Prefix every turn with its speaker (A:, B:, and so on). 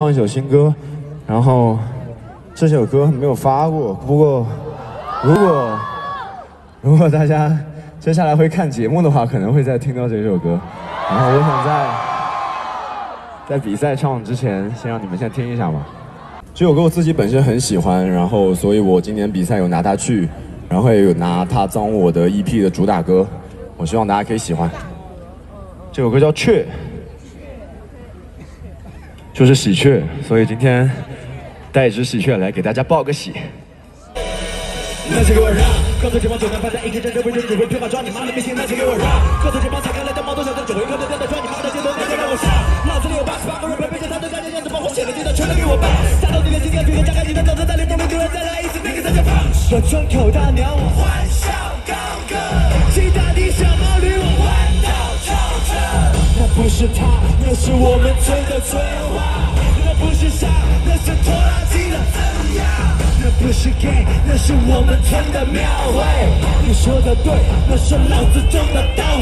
A: 放一首新歌，然后这首歌没有发过，不过如果如果大家接下来会看节目的话，可能会再听到这首歌。然后我想在在比赛唱之前，先让你们先听一下吧。这首歌我自己本身很喜欢，然后所以我今年比赛有拿它去，然后也有拿它当我的 EP 的主打歌。我希望大家可以喜欢。这首歌叫《雀》。就是喜鹊，所以今天带一只喜鹊来给大家报个喜。那些给我让，告诉前方九南，放在一你妈的明星。那些给我让，告诉前方踩开来的抓你妈的镜头，那些让我子里有八十八个 rapper，背着他的全都给我到你的加开你的脑子，带领风鸣，突然再来一次，那个才叫放。口大鸟，我欢笑高歌，小毛驴我弯道超车。那不是他，那是我们村的村花。那不是傻，那是拖拉机的增压。那不是 gay，那是我们村的庙会。你说的对，那是老子种的稻。